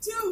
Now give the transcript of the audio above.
two,